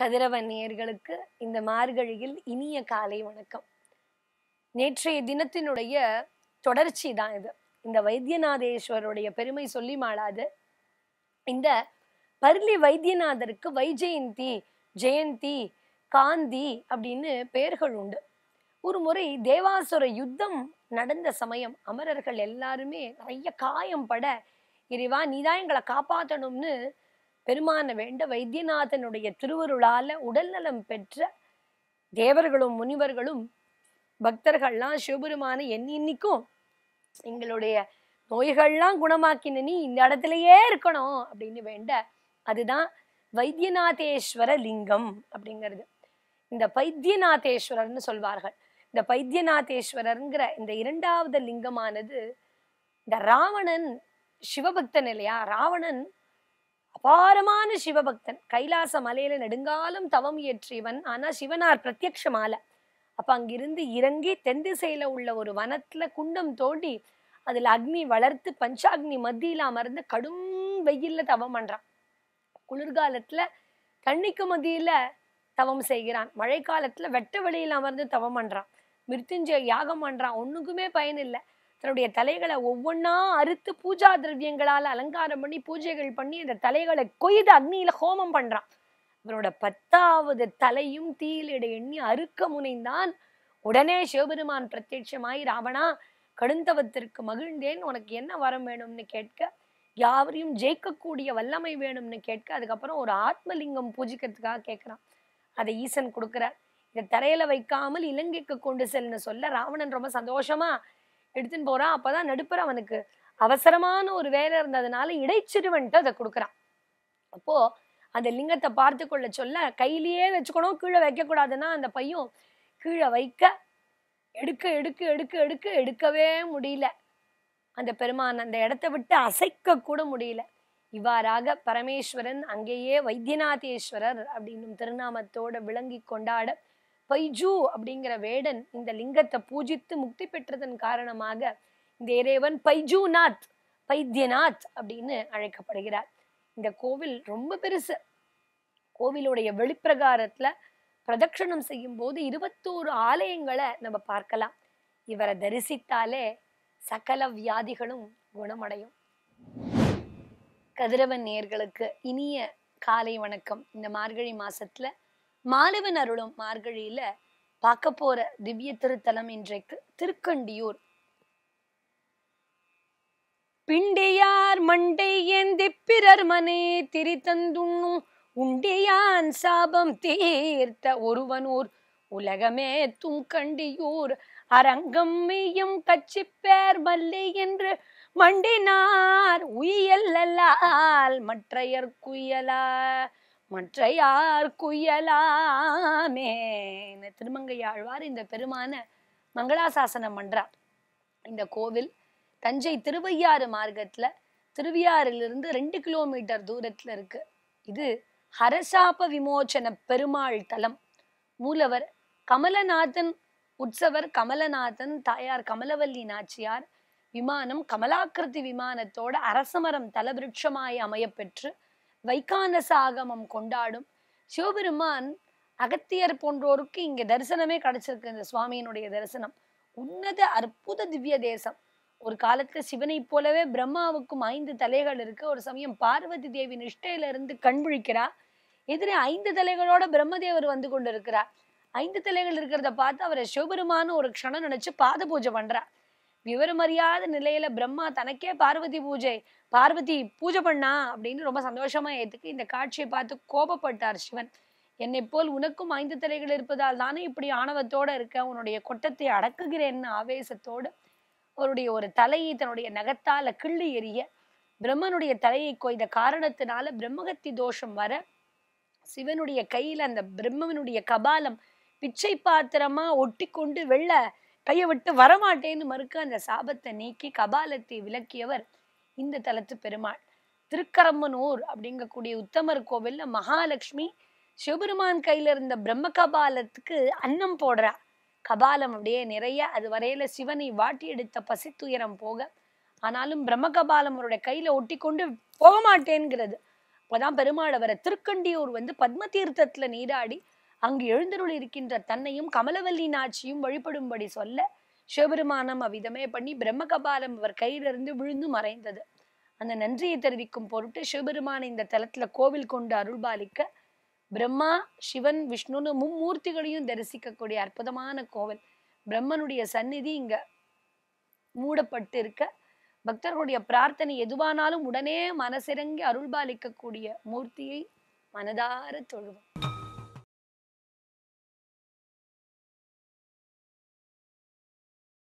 கதிரவன் நேயர்களுக்கு இந்த மார்கழியில் இனிய காலை வணக்கம். நேற்றைய தினத்தினுடைய தொடர்ச்சி தான் இது. இந்த வைத்தியநாதேஸ்வருடைய பெருமை சொல்லி மாளாது. இந்த பர்லி வைத்தியநாதருக்கு வைஜெயந்தி ஜெயந்தி காந்தி அப்படின்னு பெயர்கள் உண்டு. ஒரு முறை தேவாசுர யுத்தம் நடந்த சமயம் அமரர்கள் எல்லாருமே நிறைய காயம் பட இறைவா நீதான் எங்களை காப்பாற்றணும்னு பெருமான வேண்ட வைத்தியநாதனுடைய திருவருளால உடல்நலம் பெற்ற தேவர்களும் முனிவர்களும் பக்தர்கள்லாம் சிவபெருமான என்னைக்கும் எங்களுடைய நோய்கள்லாம் குணமாக்கின நீ இந்த இடத்துலயே இருக்கணும் அப்படின்னு வேண்ட அதுதான் வைத்தியநாதேஸ்வர லிங்கம் அப்படிங்கிறது. இந்த பைத்தியநாதேஸ்வரர்னு சொல்வார்கள். இந்த பைத்தியநாதேஸ்வரருங்கிற இந்த இரண்டாவது லிங்கமானது இந்த ராவணன் சிவபக்தன் இல்லையா? ராவணன் அபாரமான சிவபக்தன். கைலாச மலையில நெடுங்காலம் தவம் இயற்றியவன். ஆனா சிவனார் பிரத்யக்ஷமால. அப்ப அங்கிருந்து இறங்கி தென் திசையில உள்ள ஒரு வனத்துல குண்டம் தோண்டி அதுல அக்னி வளர்த்து பஞ்சாக்னி மத்தியில அமர்ந்து கடும் வெயில்ல தவம் பண்றான். குளிர்காலத்துல தண்ணிக்கு மத்தியில தவம் செய்கிறான். மழைக்காலத்துல வெட்ட வெளியில அமர்ந்து தவம் பண்றான். மிருத்துஞ்சய யாகம் பண்றான். ஒண்ணுக்குமே பயன் இல்லை. தன்னுடைய தலைகளை ஒவ்வொன்றா அறுத்து பூஜா திரவியங்களால் அலங்காரம் பண்ணி பூஜைகள் பண்ணி அந்த தலைகளை கொய்து அக்னியில ஹோமம் பண்றான். இவனோட பத்தாவது தலையும் தீயிலிட எண்ணி அறுக்க முனைந்தான். உடனே சிவபெருமான் பிரத்யட்சமாய் ராவணா கடுந்தவத்திற்கு மகிழ்ந்தேன். உனக்கு என்ன வரம் வேணும்னு கேட்க யாவரையும் ஜெயிக்கக்கூடிய வல்லமை வேணும்னு கேட்க அதுக்கப்புறம் ஒரு ஆத்மலிங்கம் பூஜிக்கிறதுக்காக கேட்குறான். அதை ஈசன் கொடுக்குறார். இதை தரையில வைக்காமல் இலங்கைக்கு கொண்டு செல்னு சொல்ல ராவணன் ரொம்ப சந்தோஷமா? எடுத்துன்னு போறான் அப்பதான் நடுப்புற அவனுக்கு அவசரமான ஒரு வேலை இருந்ததுனால இடைச்சிறுவன்ட்டு அதை கொடுக்குறான். அப்போ அந்த லிங்கத்தை பார்த்து கொள்ள சொல்ல கையிலேயே வச்சுக்கணும் கீழே வைக்க கூடாதுன்னா அந்த பையன் கீழே வைக்க எடுக்க எடுக்க எடுக்க எடுக்க எடுக்கவே முடியல. அந்த பெருமான் அந்த இடத்த விட்டு அசைக்க கூட முடியல. இவ்வாறாக பரமேஸ்வரன் அங்கேயே வைத்தியநாதேஸ்வரர் அப்படின்னும் திருநாமத்தோட விளங்கி கொண்டாட பைஜு அப்படிங்கிற வேடன் இந்த லிங்கத்தை பூஜித்து முக்தி பெற்றதன் காரணமாக இந்த இறைவன் பைஜுநாத் பைத்தியநாத் அப்படின்னு அழைக்கப்படுகிறார். இந்த கோவில் ரொம்ப பெருசு. கோவிலுடைய வெளிப்பிரகாரத்துல பிரதட்சணம் செய்யும் போது இருபத்தோரு ஆலயங்களை நம்ம பார்க்கலாம். இவரை தரிசித்தாலே சகல வியாதிகளும் குணமடையும். கதிரவன் நேர்களுக்கு இனிய காலை வணக்கம். இந்த மார்கழி மாசத்துல மாலவன் அருளும் மார்கழியில பார்க்க போற திவ்ய திருத்தலம் இன்றைக்கு திருக்கண்டியூர். பிண்டியார் மண்டை ஏந்தி பிறர் மனே திரித்தந்துண்ணும் உண்டியான் சாபம் தீர்த்த ஒருவனூர். உலகமே தும் கண்டியூர் அரங்கம் மெய்யும் கச்சிப்பேர் மல்லை என்று மண்டினார். உயல்லால் மற்றையர் குயலா மற்றையார் குயலாமே. திருமங்கையாழ்வார் இந்த பெருமான மங்களாசாசனம் பண்றார். இந்த கோவில் தஞ்சை திருவையாறு மார்க்கத்துல திருவையாறிலிருந்து ரெண்டு கிலோமீட்டர் தூரத்துல இருக்கு. இது ஹரசாப விமோச்சன பெருமாள் தலம். மூலவர் கமலநாதன் உற்சவர் கமலநாதன் தாயார் கமலவல்லி நாச்சியார் விமானம் கமலாக்கிருதி விமானத்தோட அரசமரம் தலவிருட்சமாய் அமையப்பெற்று வைகானச ஆகமம் கொண்டாடும். சிவபெருமான் அகத்தியர் போன்றோருக்கு இங்க தரிசனமே கிடைச்சிருக்கு இந்த சுவாமியினுடைய தரிசனம். உன்னத அற்புத திவ்ய தேசம். ஒரு காலத்துல சிவனை போலவே பிரம்மாவுக்கும் ஐந்து தலைகள் இருக்கு. ஒரு சமயம் பார்வதி தேவி நிஷ்டையில இருந்து கண்விழிக்கிறா எதிரே ஐந்து தலைகளோட பிரம்மதேவர் வந்து கொண்டு இருக்கிறார் ஐந்து தலைகள் இருக்கிறத பார்த்து அவரை சிவபெருமான ஒரு க்ஷணம் நினைச்சு பாத பூஜை பண்றார் விவரம் அறியாத நிலையில பிரம்மா தனக்கே பார்வதி பூஜை பார்வதி பூஜை பண்ணா அப்படின்னு ரொம்ப சந்தோஷமா ஏத்துக்கு இந்த காட்சியை பார்த்து கோபப்பட்டார் சிவன். என்னை போல் உனக்கும் ஐந்து தலைகள் இருப்பதால் தானே இப்படி ஆணவத்தோட இருக்க? உன்னுடைய கொட்டத்தை அடக்குகிறேன்னு ஆவேசத்தோடு. அவருடைய ஒரு தலையை தன்னுடைய நகத்தால கிள்ளி எறிய பிரம்மனுடைய தலையை கொய்த காரணத்தினால பிரம்மகத்தி தோஷம் வர சிவனுடைய கையில அந்த பிரம்மனுடைய கபாலம் பிச்சை பாத்திரமா ஒட்டி கொண்டு வெள்ள கையை விட்டு வரமாட்டேன்னு மறுக்க அந்த சாபத்தை நீக்கி கபாலத்தை விலக்கியவர் இந்த தலத்து பெருமாள். திருக்கரம்மனூர் அப்படிங்கக்கூடிய உத்தமர் கோவில்ல மகாலட்சுமி சிவபெருமான் கையில இருந்த பிரம்ம கபாலத்துக்கு அன்னம் போடுறா. கபாலம் அப்படியே நிறைய அது வரையில சிவனை வாட்டி எடுத்த பசித்துயரம் போக ஆனாலும் பிரம்ம கபாலம் அவருடைய கையில ஒட்டி கொண்டு போக மாட்டேங்கிறது அப்போதான் பெருமாள் அவரை திருக்கண்டியூர் வந்து பத்ம தீர்த்தத்துல நீராடி அங்கு எழுந்தருள் இருக்கின்ற தன்னையும் கமலவல்லி நாச்சியும் வழிபடும்படி சொல்ல சிவபெருமானம் அவ்விதமே பண்ணி பிரம்ம கபாலம் அவர் கையிலிருந்து விழுந்து மறைந்தது. அந்த நன்றியை தெரிவிக்கும் பொருட்டு சிவபெருமான இந்த தலத்துல கோவில் கொண்டு அருள்பாலிக்க பிரம்மா சிவன் விஷ்ணுன்னு மும்மூர்த்திகளையும் தரிசிக்கக்கூடிய அற்புதமான கோவில். பிரம்மனுடைய சந்நிதி இங்க மூடப்பட்டு இருக்க பக்தர்களுடைய பிரார்த்தனை எதுவானாலும் உடனே மனசிறங்கி அருள்பாலிக்கக்கூடிய மூர்த்தியை மனதார தொழுவோம்.